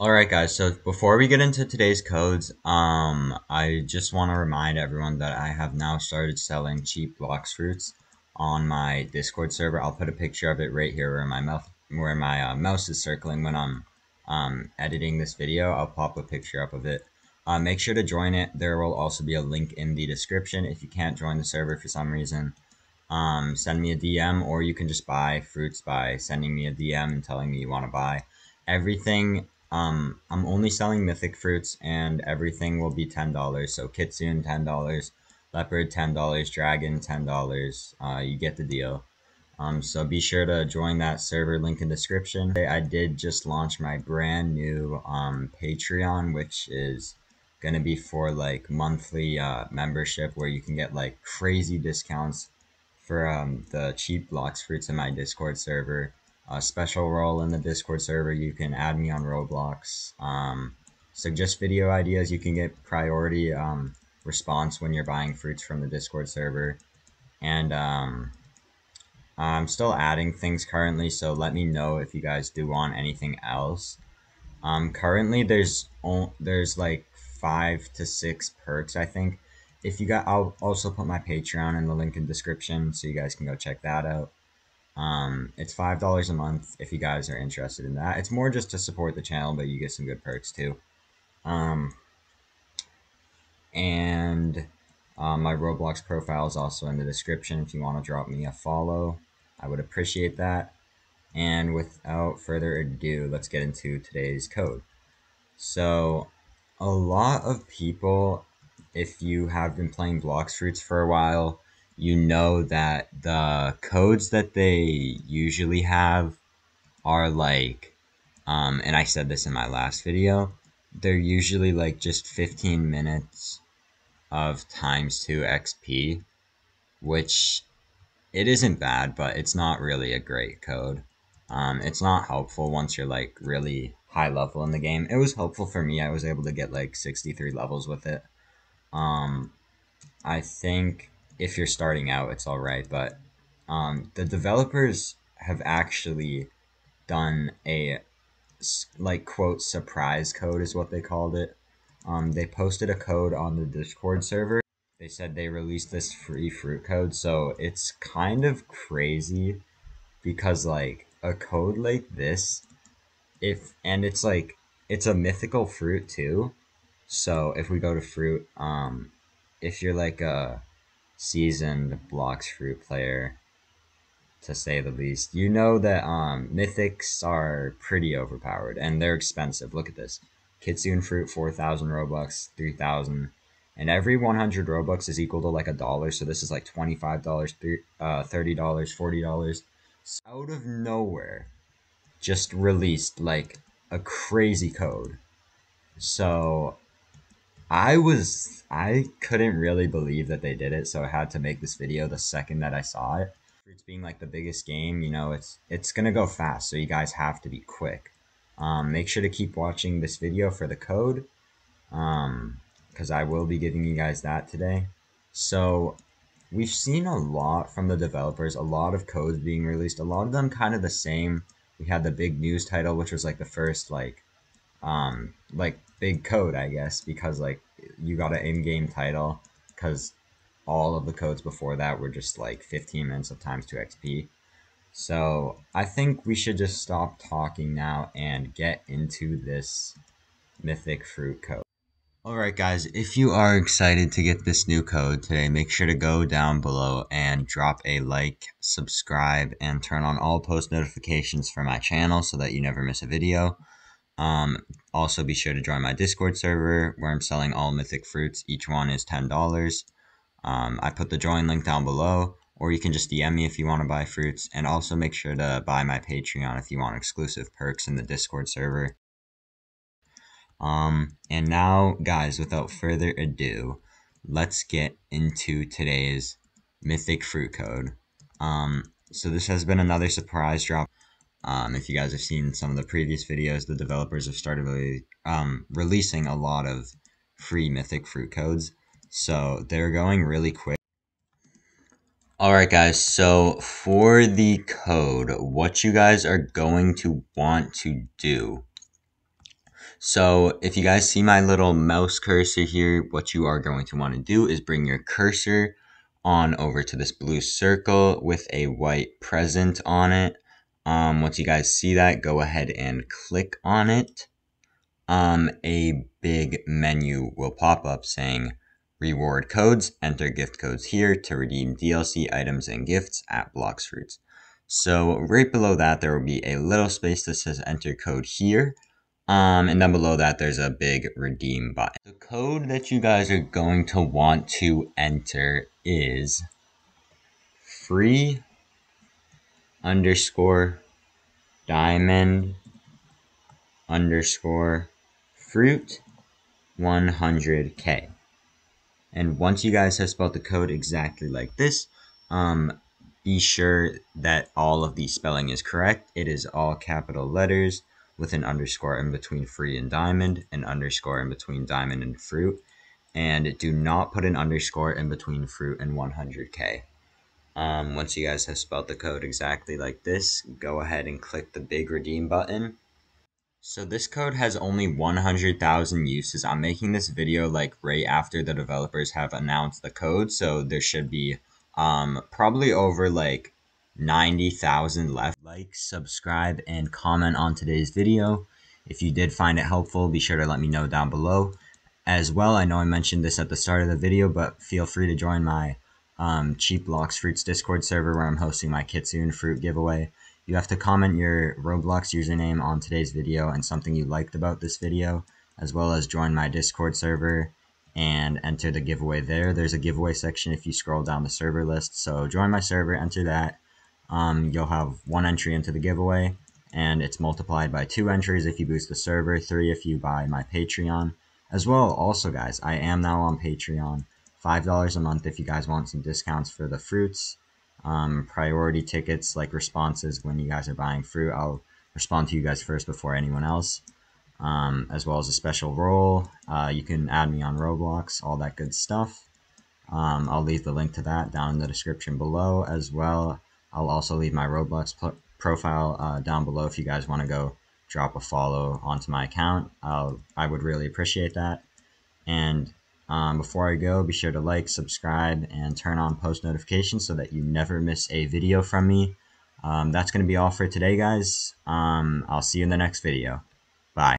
All right, guys. So before we get into today's codes, um, I just want to remind everyone that I have now started selling cheap Blox Fruits on my Discord server. I'll put a picture of it right here where my mouth, where my uh, mouse is circling when I'm um, editing this video. I'll pop a picture up of it. Uh, make sure to join it. There will also be a link in the description. If you can't join the server for some reason, um, send me a DM, or you can just buy fruits by sending me a DM and telling me you want to buy. Everything um, I'm only selling mythic fruits and everything will be $10. So Kitsune, $10. Leopard, $10. Dragon, $10. Uh, you get the deal. Um, so be sure to join that server link in description. I did just launch my brand new um, Patreon, which is going to be for like monthly uh, membership where you can get like crazy discounts for um, the cheap Blox Fruits in my Discord server a special role in the Discord server. You can add me on Roblox. Um, suggest video ideas. You can get priority um, response when you're buying fruits from the Discord server. And um, I'm still adding things currently, so let me know if you guys do want anything else. Um, currently, there's there's like five to six perks, I think. If you got, I'll also put my Patreon in the link in description, so you guys can go check that out. Um, it's five dollars a month if you guys are interested in that. It's more just to support the channel, but you get some good perks too. Um, and um, my Roblox profile is also in the description if you want to drop me a follow. I would appreciate that. And without further ado, let's get into today's code. So, a lot of people, if you have been playing Blox Fruits for a while, you know that the codes that they usually have are like, um, and I said this in my last video, they're usually like just 15 minutes of times 2 XP, which it isn't bad, but it's not really a great code. Um, it's not helpful once you're like really high level in the game. It was helpful for me. I was able to get like 63 levels with it. Um, I think if you're starting out, it's all right. But um, the developers have actually done a like quote surprise code is what they called it. Um, they posted a code on the Discord server. They said they released this free fruit code, so it's kind of crazy because like a code like this, if and it's like it's a mythical fruit too. So if we go to fruit, um, if you're like a seasoned Blox Fruit player, to say the least. You know that um, mythics are pretty overpowered and they're expensive. Look at this. Kitsune Fruit, 4,000 Robux, 3,000. And every 100 Robux is equal to like a dollar. So this is like $25, $30, $40. Out of nowhere, just released like a crazy code. So I was I couldn't really believe that they did it, so I had to make this video the second that I saw it. It's being like the biggest game, you know, it's it's gonna go fast, so you guys have to be quick. Um, make sure to keep watching this video for the code, um, because I will be giving you guys that today. So we've seen a lot from the developers, a lot of codes being released, a lot of them kind of the same. We had the big news title, which was like the first like um like big code i guess because like you got an in-game title because all of the codes before that were just like 15 minutes of times 2 xp so i think we should just stop talking now and get into this mythic fruit code Alright guys, if you are excited to get this new code today, make sure to go down below and drop a like, subscribe, and turn on all post notifications for my channel so that you never miss a video. Um, also, be sure to join my Discord server where I'm selling all mythic fruits. Each one is $10. Um, I put the join link down below, or you can just DM me if you want to buy fruits. And also make sure to buy my Patreon if you want exclusive perks in the Discord server. Um, and now, guys, without further ado, let's get into today's mythic fruit code. Um, so this has been another surprise drop. Um, if you guys have seen some of the previous videos, the developers have started really, um, releasing a lot of free Mythic Fruit codes. So they're going really quick. Alright guys, so for the code, what you guys are going to want to do. So if you guys see my little mouse cursor here, what you are going to want to do is bring your cursor on over to this blue circle with a white present on it. Um, once you guys see that, go ahead and click on it. Um, a big menu will pop up saying reward codes. Enter gift codes here to redeem DLC items and gifts at Blox Fruits. So right below that, there will be a little space that says enter code here. Um, and then below that, there's a big redeem button. The code that you guys are going to want to enter is free underscore diamond underscore fruit 100k. And once you guys have spelled the code exactly like this, um, be sure that all of the spelling is correct. It is all capital letters with an underscore in between free and diamond, an underscore in between diamond and fruit, and do not put an underscore in between fruit and 100k. Um, once you guys have spelled the code exactly like this, go ahead and click the big redeem button. So this code has only 100,000 uses. I'm making this video like right after the developers have announced the code, so there should be um, probably over like 90,000 left. Like, subscribe, and comment on today's video. If you did find it helpful, be sure to let me know down below. As well, I know I mentioned this at the start of the video, but feel free to join my um, Cheap Blox Fruits Discord server where I'm hosting my Kitsune fruit giveaway. You have to comment your Roblox username on today's video and something you liked about this video, as well as join my Discord server and enter the giveaway there. There's a giveaway section if you scroll down the server list, so join my server, enter that, um, you'll have one entry into the giveaway, and it's multiplied by two entries if you boost the server, three if you buy my Patreon. As well, also, guys, I am now on Patreon. $5 a month if you guys want some discounts for the fruits. Um, priority tickets, like responses when you guys are buying fruit. I'll respond to you guys first before anyone else. Um, as well as a special role. Uh, you can add me on Roblox, all that good stuff. Um, I'll leave the link to that down in the description below as well I'll also leave my Roblox profile uh, down below if you guys want to go drop a follow onto my account. I'll, I would really appreciate that. And um, before I go, be sure to like, subscribe, and turn on post notifications so that you never miss a video from me. Um, that's going to be all for today, guys. Um, I'll see you in the next video.